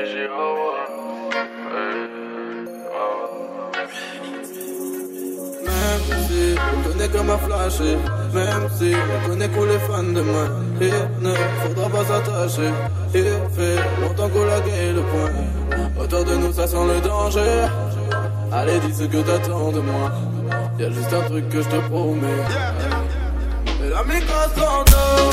Même si on connaît comme un flashé Même si on connaît qu'on les fans de moi Il ne faudra pas s'attacher. Il fait longtemps qu'on l'a gagné le point. Autour de nous ça sent le danger. Allez dis ce que t'attends de moi. Y'a juste un truc que je te promets. Et la micro